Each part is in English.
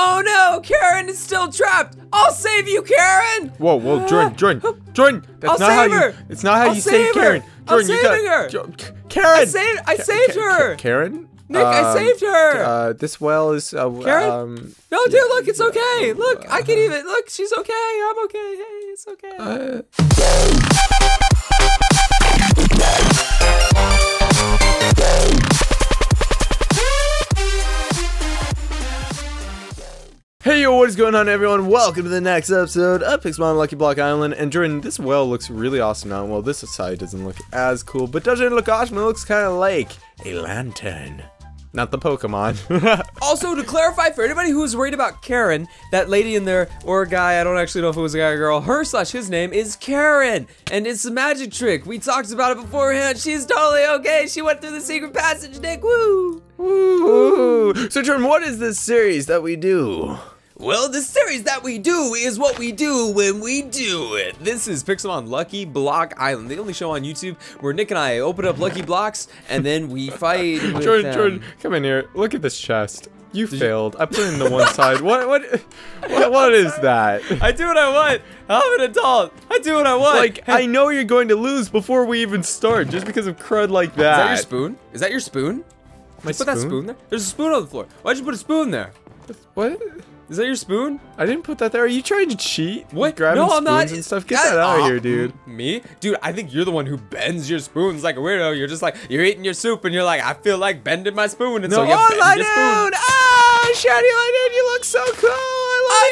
Oh no, Karen is still trapped. I'll save you, Karen. Whoa, whoa, Jordan, Jordan, Jordan. That's I'll not how save you. her. It's not how I'll you save save. Karen. I'm Jordan, you saving got, her. Karen. I saved- I saved her. Ka- Karen. Nick, I saved her. Uh, this well is. Uh, Karen? Um, No, dude, look, it's okay. Look, I can even look. She's okay. I'm okay. Hey, it's okay. uh, Hey yo, what is going on everyone? Welcome to the next episode of Pixelmon Lucky Block Island. And Jordan, this well looks really awesome now. Well, this side doesn't look as cool, but doesn't it look awesome? It looks kind of like a lantern. Not the Pokemon. Also, to clarify for anybody who's worried about Karen, that lady in there, or a guy, I don't actually know if it was a guy or girl, her slash his name is Karen. And it's a magic trick. We talked about it beforehand. She's totally okay. She went through the secret passage, Nick. Woo! Woo! So Jordan, what is this series that we do? Well, the series that we do is what we do when we do it. This is Pixelmon Lucky Block Island, the only show on YouTube where Nick and I open up Lucky Blocks and then we fight with Jordan, them. Jordan, come in here. Look at this chest. You failed. I put it in the one side. What, what, what, what is that? I do what I want. I'm an adult. I do what I want. Like, Hey, I know you're going to lose before we even start, just because of crud like that. Is that. that your spoon? Is that your spoon? My Put that spoon there. There's a spoon on the floor. Why'd you put a spoon there? What? Is that your spoon? I didn't put that there. Are you trying to cheat? What? Grabbing no, I'm spoons not. and stuff? Get That- that out of here, dude. Me? Dude, I think you're the one who bends your spoons like a weirdo. You're just like, you're eating your soup and you're like, I feel like bending my spoon. And so you oh, bend your spoon. Ah, Shiny Linoone, you look so cool. I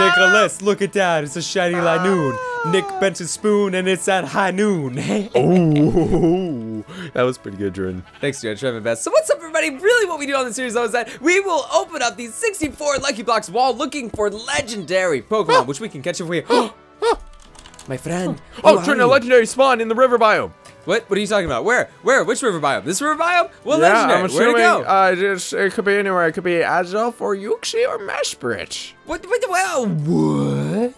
Nicholas, look at that. It's a shiny noon. Nick bent his spoon and it's at high noon. Ooh, that was pretty good, Jordan. Thanks, Jordan. I tried my best. So what's up, everybody? Really, what we do on the series, though, is that we will open up these 64 Lucky Blocks while looking for legendary Pokemon, which we can catch if we... My friend. Oh, who Jordan, a legendary spawn in the river biome. What? What are you talking about? Where? Where? Which river biome? This river biome? What yeah, legendary? I'm Where'd it go? uh, just, it could be anywhere. It could be Azelf or Uxie or Mesprit. what? What? Well, what?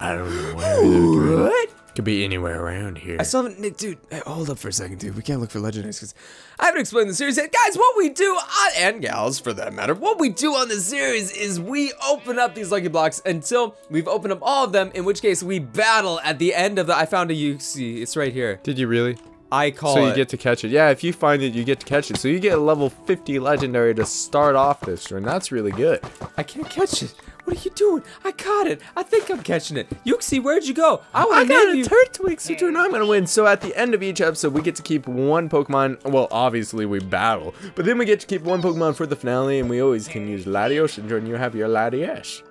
I don't know. What? Could be anywhere around here. I still haven't, Nick, dude. Hold up for a second, dude. We can't look for legendaries because I haven't explained the series yet, guys. What we do, on, and gals for that matter, what we do on the series is we open up these lucky blocks until we've opened up all of them. In which case, we battle at the end of the. I found a Uxie. It's right here. Did you really? I call So it. you get to catch it. Yeah, if you find it, you get to catch it. So you get a level 50 legendary to start off this turn. That's really good. I can't catch it. What are you doing? I caught it. I think I'm catching it. Uxie, where'd you go? I I got a you. Turtwig, so turn I'm gonna win. So at the end of each episode, we get to keep one Pokemon. Well, obviously we battle, but then we get to keep one Pokemon for the finale, and we always can use Latios. And Jordan, you have your Latias.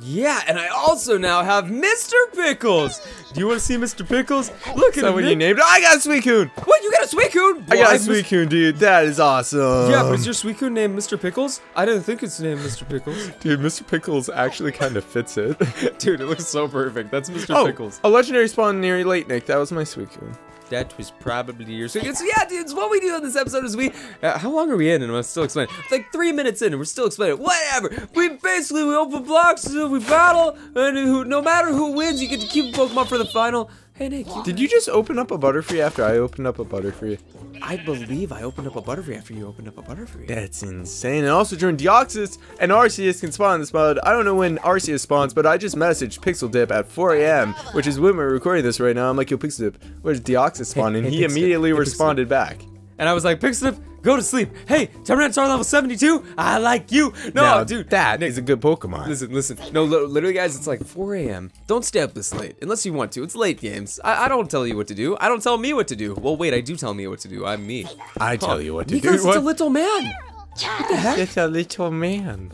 Yeah, and I also now have Mr. Pickles. Do you want to see Mr. Pickles? Look at that him. what you named it? I got a Suicune. What? You got a Suicune? I got a. Suicune, dude. That is awesome. Yeah, but is your Suicune named Mr. Pickles? I didn't think it's named Mr. Pickles. dude, Mr. Pickles actually kind of fits it. Dude, it looks so perfect. That's Mr. oh, Pickles. a legendary spawn near Late Nick. That was my Suicune. That was probably your Suicune. So yeah, dudes, what we do on this episode is we... Uh, how long are we in? And I'm still explaining. It's like three minutes in and we're still explaining. Whatever. We basically, we open blocks, we battle, and who, no matter who wins, you get to keep Pokemon for the final. Hey, Nick, you Did you just open up a Butterfree after I opened up a Butterfree? I believe I opened up a Butterfree after you opened up a Butterfree. That's insane. And also during Deoxys and Arceus can spawn in this mode. I don't know when Arceus spawns, but I just messaged Pixel Dip at 4 a.m., which is when we're recording this right now. I'm like, yo, Pixel Dip, where's Deoxys spawn? And hey, he Pixel immediately hey, Pixel responded back. And I was like, Pixlip, go to sleep. Hey, Tyranitar level 72. I like you. No, now, dude. that Nick, is a good Pokemon. Listen, listen. No, literally, guys, it's like 4 a.m. Don't stay up this late unless you want to. It's late games. I, I don't tell you what to do. I don't tell me what to do. Well, wait, I do tell me what to do. I'm me. I tell you what to do. Because it's a little man. What the heck? It's a little man.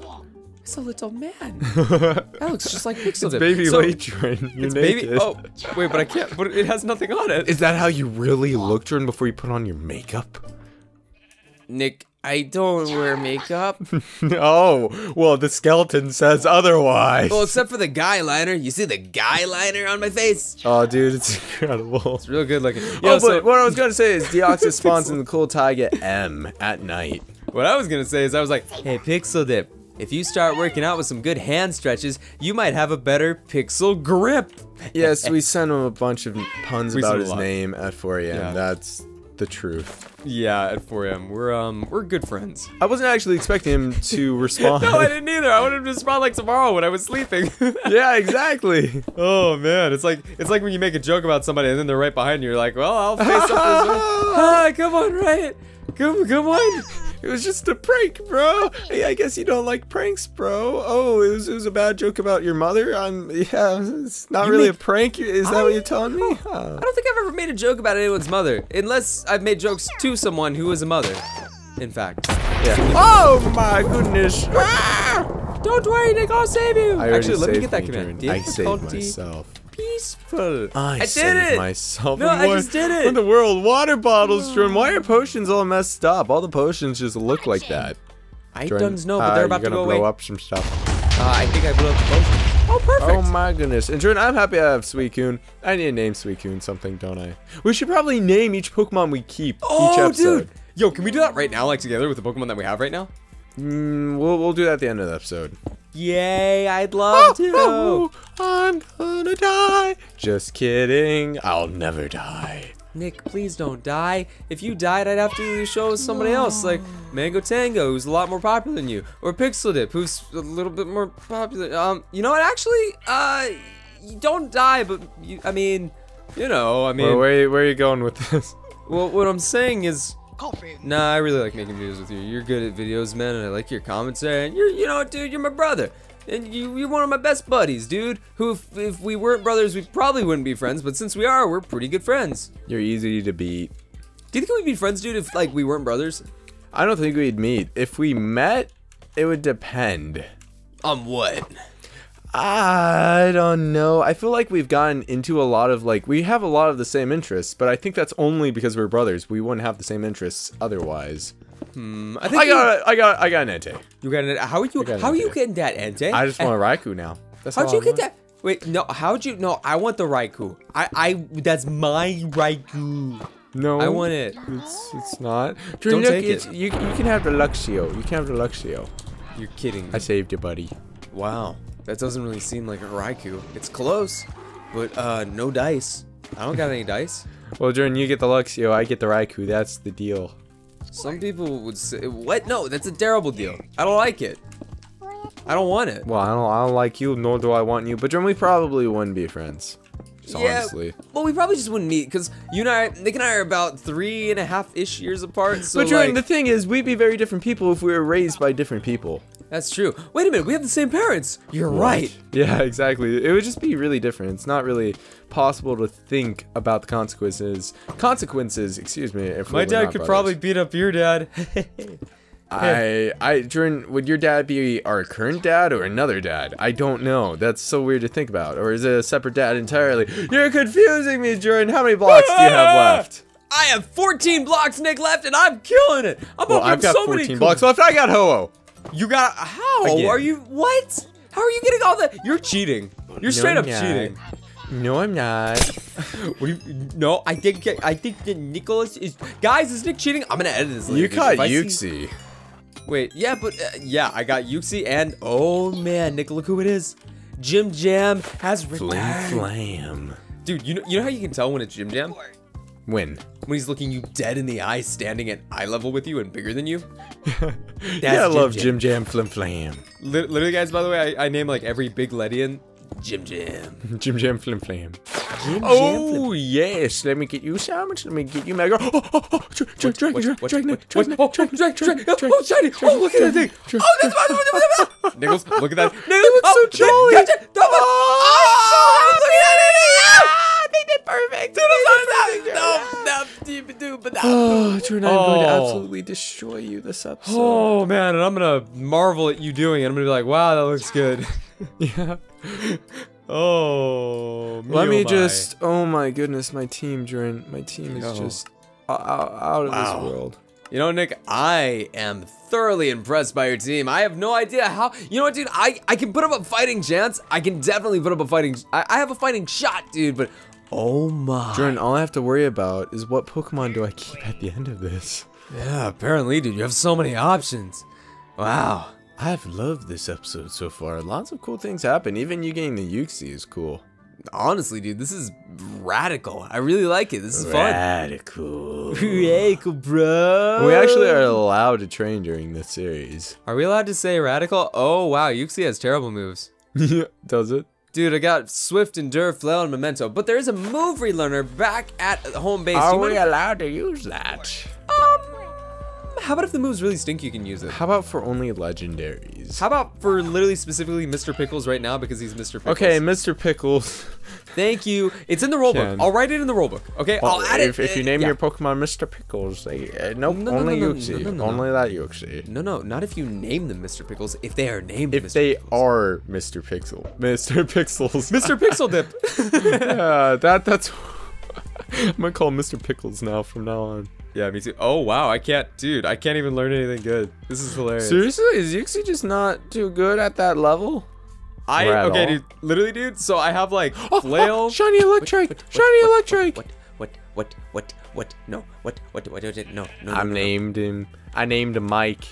It's a little man. that looks just like Pixel Dip. Baby so, Latron, you're It's naked. baby. Oh, wait, but I can't. But it has nothing on it. Is that how you really look, Jordan, before you put on your makeup? Nick, I don't wear makeup. oh, well, the skeleton says otherwise. well, except for the guy liner. You see the guy liner on my face? Oh, dude, it's incredible. It's real good looking. Oh, Yo, oh, but so- what I was gonna say is Deoxys spawns in the cool Taiga M at night. What I was gonna say is I was like, hey Pixel Dip, if you start working out with some good hand stretches, you might have a better pixel grip. Yes, we sent him a bunch of puns We about his name at 4 a.m. Yeah. That's the truth. Yeah, at 4 a.m. We're um we're good friends. I wasn't actually expecting him to respond. No, I didn't either. I wanted him to respond like tomorrow when I was sleeping. yeah, exactly. oh man, it's like it's like when you make a joke about somebody and then they're right behind you. You're like, well, I'll face up this. Ah, come on, right? Come, come on. It was just a prank, bro. Hey, I guess you don't like pranks, bro. Oh, it was, it was a bad joke about your mother. I'm yeah, it's not You really make- a prank. Is that I- what you're telling me? I don't think I've ever made a joke about anyone's mother, unless I've made jokes to someone who is a mother. In fact. Yeah. Oh my goodness. Don't worry, Nick, I'll save you. I Actually, let me get that me, command. Jordan. I saved Difficulty myself. Peaceful. I, did saved it. myself. No, I just did it. What in the world? Water bottles, Jordan. Why are potions all messed up? All the potions just look like that. I Jordan, don't know, but uh, they're about you're to gonna go blow away. up some stuff. Uh, I think I blew up the potion. Oh, perfect. Oh my goodness. And Jordan, I'm happy I have Suicune. I need to name Suicune something, don't I? We should probably name each Pokemon we keep each Oh, episode. dude. Yo, can we do that right now, like together with the Pokemon that we have right now? Mm, we'll, we'll do that at the end of the episode. Yay, I'd love to. Oh, I'm gonna die. Just kidding. I'll never die. Nick, please don't die. If you died, I'd have to do the show with somebody else, like Mango Tango, who's a lot more popular than you, or Pixel Dip, who's a little bit more popular. Um, you know what? Actually, uh, you don't die, but you, I mean, you know, I mean, Where, where, where are you going with this? well, what I'm saying is, Coffee. Nah, I really like making videos with you. You're good at videos, man, and I like your commentary. And you're, you know, what, dude, you're my brother, and you, you're one of my best buddies, dude. Who, if, if we weren't brothers, we probably wouldn't be friends. But since we are, we're pretty good friends. You're easy to beat. Do you think we'd be friends, dude, if like we weren't brothers? I don't think we'd meet. If we met, it would depend. On what? I don't know. I feel like we've gotten into a lot of like we have a lot of the same interests, but I think that's only because we're brothers. We wouldn't have the same interests otherwise. Hmm, I think I got I got I got an Entei. You, got an. How are you? How are you getting that, Entei? I just want a Raikou now. That's How'd you I get want. that? Wait, no. How'd you? No, I want the Raikou. I, I. That's my Raikou. No, I want it. It's it's not. Don't Look, take it. You you can have the Luxio. You can have the Luxio. You're kidding. I saved you, buddy. Wow, that doesn't really seem like a Raikou. It's close, but uh, no dice. I don't got any dice. Well, Jordan, you get the Luxio. I get the Raikou. That's the deal. Some people would say, "What? No, that's a terrible deal. I don't like it. I don't want it." Well, I don't I don't like you, nor do I want you. But Jordan, we probably wouldn't be friends. Just honestly. Well, we probably just wouldn't meet because you and I, Nick and I, are about three and a half ish years apart. So but Jordan, like, the thing is, we'd be very different people if we were raised by different people. That's true. Wait a minute, we have the same parents. You're right. Yeah, exactly. It would just be really different. It's not really possible to think about the consequences. Consequences, excuse me. If My were dad could brothers. probably beat up your dad. I, I, Jordan, would your dad be our current dad or another dad? I don't know. That's so weird to think about. Or is it a separate dad entirely? You're confusing me, Jordan. How many blocks do you have left? I have 14 blocks, Nick, left, and I'm killing it. I'm Well, opening I've got so 14 many blocks left. I got Ho-Oh. You got how? Again. Are you what? How are you getting all that? You're cheating. You're straight No, up I'm not. cheating. No, I'm not. What do you? No, I think I think that Nicholas is. Guys, is Nick cheating? I'm gonna edit this. Later, You caught If see- Uxie. Wait, yeah, but uh, yeah, I got Uxie and oh man, Nick, look who it is. Jim Jam has Flim returned. Flam. Dude, you know you know how you can tell when it's Jim Jam? When? When he's looking you dead in the eye, standing at eye level with you and bigger than you. yeah, I Jim love Jim Jam Flim Flam. Lit- Literally, guys. By the way, I, I name like every big Ledian Jim Jam. Jim Jam Flim Flam. Jim Oh yes, let me get you sandwich. Let me get you Mega. Oh, oh, oh, dra- dra- dragon, dra- dragon, dragon, Oh, dragon, drag, drag, dragon, oh, shiny! Oh, look at that thing! dragon, Oh, that's my Nichols, look at that! Nichols, looks so oh, jolly. Gotcha! Double! Oh, look at that! Did perfect! Dude, no, no, dude, dude, but Oh, Jordan, I'm going to Oh. absolutely destroy you this episode. Oh man, and I'm gonna marvel at you doing it. I'm gonna be like, wow, that looks good. yeah. Oh, Let oh me my. just. Oh my goodness, my team, Jordan. My team is Yo. just out, out of Wow. this world. You know, Nick, I am thoroughly impressed by your team. I have no idea how. You know what, dude? I, I can put up a fighting chance. I can definitely put up a fighting. I, I have a fighting shot, dude. But oh my. Jordan, all I have to worry about is what Pokemon do I keep at the end of this. Yeah, apparently, dude, you have so many options. Wow. I've loved this episode so far. Lots of cool things happen. Even you getting the Uxie is cool. honestly, dude, this is radical. I really like it. This is fun. Radical. Radical, bro. We actually are allowed to train during this series. Are we allowed to say radical? Oh wow, Uxie has terrible moves. Does it? Dude, I got Swift, Endure, Flail, and Memento, but there is a move relearner back at home base. Are You we allowed to use that? Oh, How about if the moves really stink, you can use it? How about for only legendaries? How about for literally specifically Mr. Pickles right now because he's Mr. Pickles? Okay, Mr. Pickles. Thank you. It's in the rulebook. I'll write it in the rulebook. Okay, I'll add if, it. if you name yeah. your Pokemon Mr. Pickles, they uh, nope, No, no, only no, no, Uxie, no, no, no, only that Uxie. No, no, not if you name them Mr. Pickles. If they are named If Mr. they Pickles. are Mr. Pixel, Mr. Pixels, Mr. Pixel Dip. yeah, that that's. I'm gonna call him Mr. Pickles now from now on. Yeah, me too. Oh wow, I can't, dude. I can't even learn anything good. This is hilarious. Seriously, is Uxie just not too good at that level? I okay, all? dude. Literally, dude. So I have like Oh, flail. oh, shiny Electrike, What- what- shiny what- Electrike. What? What? What? What? What? No. What? What? What? What? No. No. I no, no. named him. I named him Mike.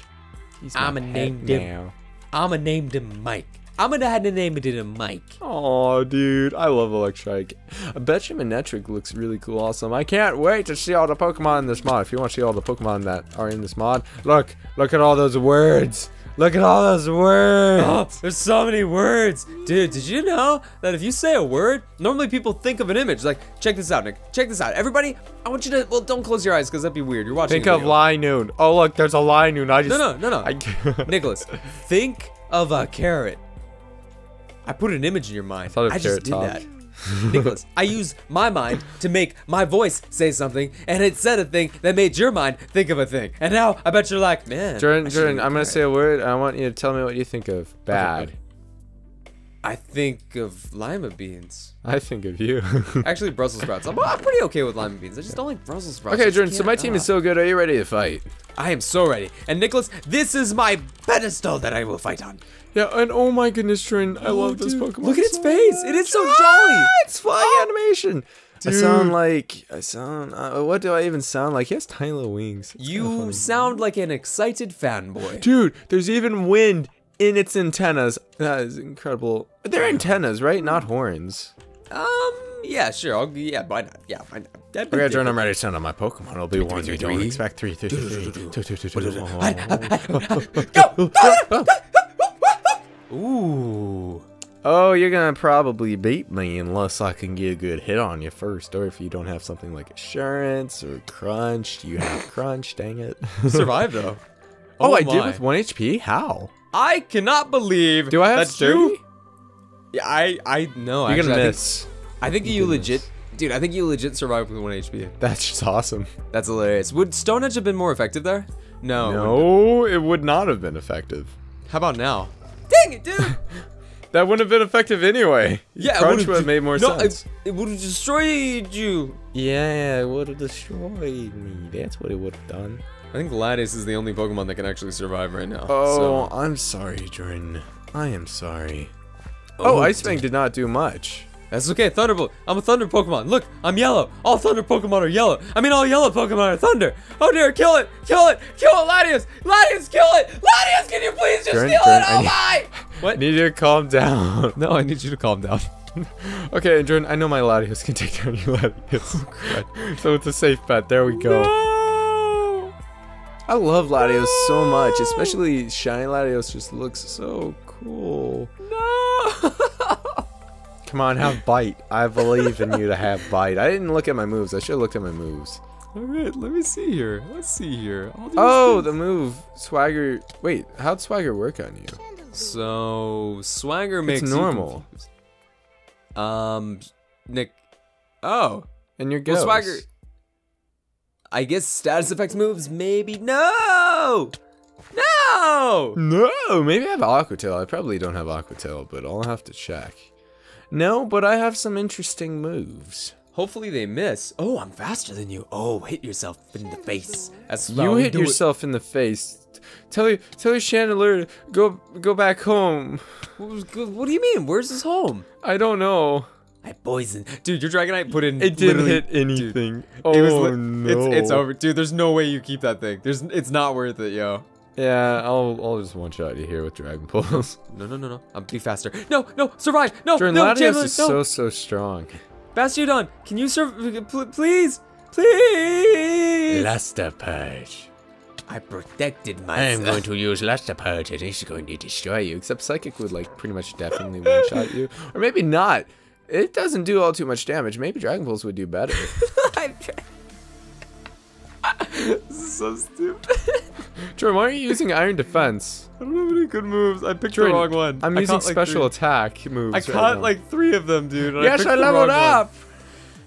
He's I'ma my pet named him. now. I'ma named him Mike. I'm gonna have to name it in Mike. Oh, dude, I love Electrike. I bet you Manectric looks really cool, awesome. I can't wait to see all the Pokemon in this mod. If you want to see all the Pokemon that are in this mod, look, look at all those words. Look at all those words. Oh, there's so many words. Dude, did you know that if you say a word, normally people think of an image. Like, check this out, Nick. Check this out. Everybody, I want you to, well, don't close your eyes because that'd be weird. You're watching Think of. Linoone. Oh, look, there's a Linoone. I just. No, no, no, no. I, Nicholas, think of a carrot. I put an image in your mind. I, thought of just Carrot did Top. that. Nicholas, I used my mind to make my voice say something, and it said a thing that made your mind think of a thing. And now I bet you're like, man. Jordan, Jordan, I'm gonna say a word. And I want you to tell me what you think of. Bad. okay. I think of lima beans. I think of you. Actually, Brussels sprouts. I'm, I'm pretty okay with lima beans. I just don't like Brussels sprouts. Okay, Jordan. So my team is ah. so good. Are you ready to fight? I am so ready. And Nicholas, this is my pedestal that I will fight on. Yeah, and oh my goodness, Jordan, I love this Pokemon. look at its face. It is so jolly. Ah, It's flying animation. I sound like I sound. Uh, what do I even sound like? He has tiny little wings. It's You sound like an excited fanboy. dude. There's even wind in its antennas. That is incredible. They're antennas, right? Not horns. Um, yeah, sure. I'll, yeah, why not? Yeah, why not? That'd be Okay. Jordan, I'm ready to send on my Pokemon. It'll be one. three, You don't three. expect three, three, three, three, two, two, two, two. Ooh. Oh, you're gonna probably beat me unless I can get a good hit on you first, or if you don't have something like Assurance or Crunch. You have Crunch, dang it. Survive though. Oh, I did with 1 HP? How? I cannot believe. Do I have that's sturdy? true. Yeah, I I know. You're actually, gonna I think- miss. I think you Goodness. legit, dude. I think you legit survived with one HP. That's just awesome. That's hilarious. Would Stone Edge have been more effective there? No. No, it would not have been effective. How about now? Dang it, dude. That wouldn't have been effective anyway. Yeah, it Crunch would've would have made more no, sense. It, it would have destroyed you. Yeah, it would have destroyed me. That's what it would have done. I think Latias is the only Pokemon that can actually survive right now. Oh, so- I'm sorry, Jordan. I am sorry. Oh, oh Ice Fang did not do much. That's okay, Thunderbolt. I'm a Thunder Pokemon. Look, I'm yellow. All Thunder Pokemon are yellow. I mean, all yellow Pokemon are Thunder. Oh dear, kill it, kill it, kill it, Latias. Latias, kill it. Latias, can you please just kill it? I Oh need- my! What? Need you to calm down. No, I need you to calm down. okay, Jordan, I know my Latios can take down your Latios. so it's a safe bet. There we go. No! I love Latios so much, especially Shiny Latios just looks so cool. No! Come on, have bite. I believe in you to have bite. I didn't look at my moves. I should have looked at my moves. all right, let me see here. Let's see here. Oh, the move. Swagger. Wait, how'd Swagger work on you? So Swagger makes you normal. Um, Nick. Oh, And your well, ghost. Swagger. I guess status effects moves. Maybe no, no. No, maybe I have Aqua Tail. I probably don't have Aqua Tail, but I'll have to check. No, but I have some interesting moves. Hopefully they miss. Oh, I'm faster than you. Oh, hit yourself in the face. That's You hit do it. yourself in the face. Tell your tell your chandelier to go go back home. What, was good- what do you mean? Where's his home? I don't know. I poisoned. Dude, your Dragonite put in. It didn't hit Dude, anything. it was oh no! It's, it's over. Dude, there's no way you keep that thing. There's. It's not worth it, yo. Yeah, I'll I'll just one shot you here with Dragon Pulse. No, no, no, no. I'm be faster. No, no, survive. No, Jordan no, Latios is no. so so strong. Bastiodon, can you survive? Please, please. Luster Purge. I protected myself. I'm going to use Luster Purge and it's going to destroy you. Except Psychic would like pretty much definitely one shot you. Or maybe not. It doesn't do all too much damage. Maybe Dragon Pulse would do better. I'm trying- this is so stupid. Jordan, why aren't you using Iron Defense? I don't have any good moves. I picked Jordan, the wrong one. I'm I using caught, like, special attack moves. I right caught now. like three of them, dude. and I Yes, picked I leveled wrong one. up.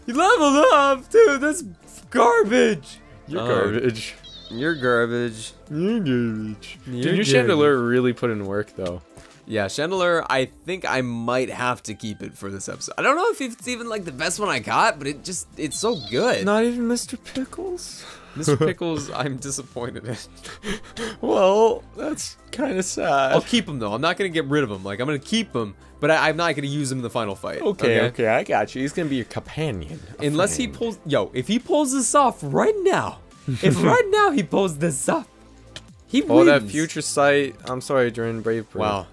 You leveled up, dude. That's garbage. You're Oh. garbage. You're garbage. You're garbage. You're Did your Chandelier really put in work though? Yeah, Chandelier, I think I might have to keep it for this episode. I don't know if it's even like the best one I got, but it just, it's so good. Not even Mr. Pickles. Mr. Pickles, I'm disappointed in. Well, that's kind of sad. I'll keep him though. I'm not gonna get rid of him. Like I'm gonna keep him, but I, I'm not gonna use him in the final fight. Okay, okay, I got you. He's gonna be your companion. Unless he pulls, yo, if he pulls this off right now, if right now he pulls this off, he Oh, that future sight. I'm sorry, Jordan Brave. Wow,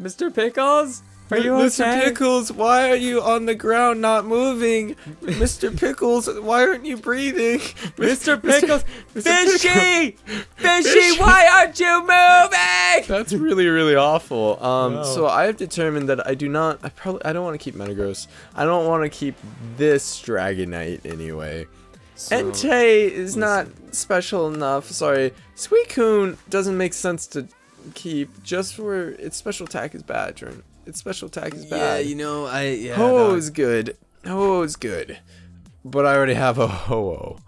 Mr. Pickles, are you Mr. okay? Pickles, why are you on the ground not moving? Mr. Pickles, why aren't you breathing? Mr. Pickles, Mr. fishy, fishy, Fishy. why aren't you moving? That's really, really awful. Um, Wow. so I have determined that I do not. I probably. I don't want to keep Metagross. I don't want to keep this Dragonite anyway. Entei is not special enough. Sorry, Suicune doesn't make sense to keep just for its special attack is bad. Jordan. Its special attack is bad. Yeah, you know, I yeah. Ho no. is good. Ho is good. But I already have a Ho.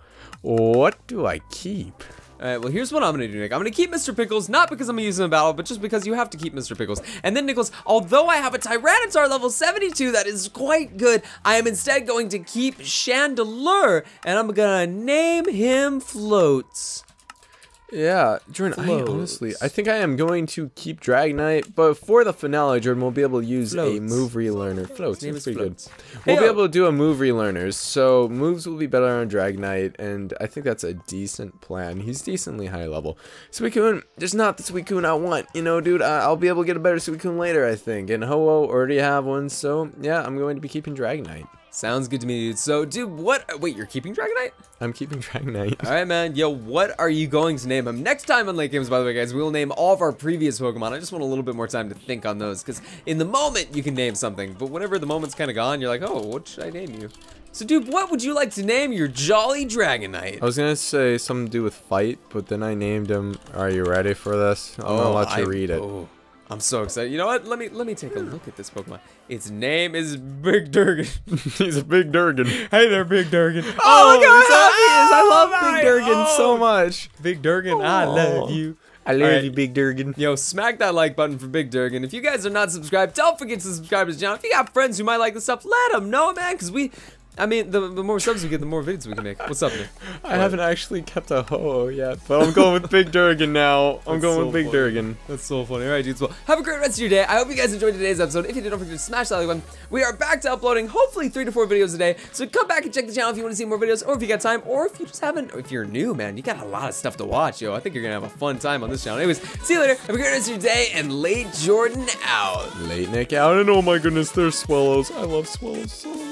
What do I keep? Alright, well here's what I'm gonna do, Nick. I'm gonna keep Mr. Pickles, not because I'm gonna use him in battle, but just because you have to keep Mr. Pickles. And then Nicholas, although I have a Tyranitar level 72 that is quite good, I am instead going to keep Chandelure, and I'm gonna name him Floats. Yeah, Jordan, I honestly, I think I am going to keep Drag Dragonite, but for the finale, Jordan, we'll be able to use a move relearner. Floats, His name that's pretty good. Floats. We'll be able to do a move relearners, so moves will be better on Drag Dragonite, and I think that's a decent plan. He's decently high level. Suicune, just not the Suicune I want, you know, dude. I- I'll be able to get a better Suicune later, I think. And Ho-Oh already have one, so yeah, I'm going to be keeping Drag Dragonite. Sounds good to me, dude. So, dude, what? Wait, you're keeping Dragonite? I'm keeping Dragonite. All right, man. Yo, what are you going to name him? Next time on Late Games, by the way, guys, we will name all of our previous Pokemon. I just want a little bit more time to think on those, because in the moment, you can name something, but whenever the moment's kind of gone, you're like, oh, what should I name you? So, dude, what would you like to name your Jolly Dragonite? I was gonna say something to do with fight, but then I named him. Are you ready for this? I'm gonna oh, let you I- read it. oh, I'm so excited. You know what? Let me let me take a look at this Pokemon. Its name is Big Durgan. He's a big Durgan. hey there, Big Durgan. Oh, look how it's happy he is! I oh, love Big Durgan so oh, much. Big Durgan, I love you. I love Alright. you, Big Durgan. Yo, smack that like button for Big Durgan. If you guys are not subscribed, don't forget to subscribe to the channel. If you got friends who might like this stuff, let them know, man. Because we, I mean, the, the more subs we get, the more videos we can make. What's up, Nick? I haven't actually kept a ho yet, but I'm going with Big Durgan now. I'm That's going so with Big funny. Durgan. That's so funny. All right, dudes. Well, have a great rest of your day. I hope you guys enjoyed today's episode. If you did, don't forget to smash that like button. We are back to uploading hopefully three to four videos a day. So come back and check the channel if you want to see more videos, or if you got time, or if you just haven't, or if you're new, man, you got a lot of stuff to watch, yo. I think you're gonna have a fun time on this channel. Anyways, see you later. Have a great rest of your day, and late Jordan out. Late Nick out, and oh my goodness, there's swallows. I love swallows so much.